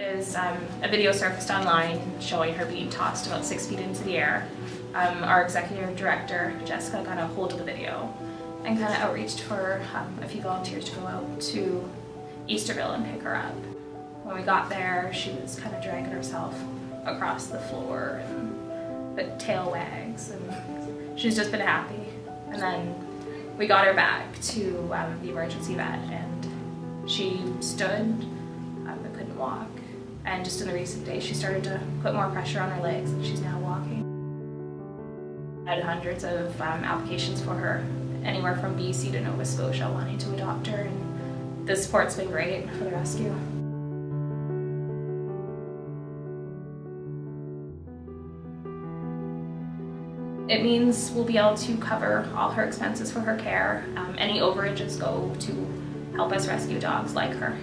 was um, a video surfaced online showing her being tossed about six feet into the air. Um, our executive director, Jessica, got a hold of the video and kind of outreached for um, a few volunteers to go out to Easterville and pick her up. When we got there, she was kind of dragging herself across the floor and the tail wags and she's just been happy. And then we got her back to um, the emergency vet and she stood um, but couldn't walk. And just in the recent days, she started to put more pressure on her legs and she's now walking. I had hundreds of um, applications for her, anywhere from BC to Nova Scotia wanting to adopt her and the support's been great for the rescue. It means we'll be able to cover all her expenses for her care. Um, any overages go to help us rescue dogs like her.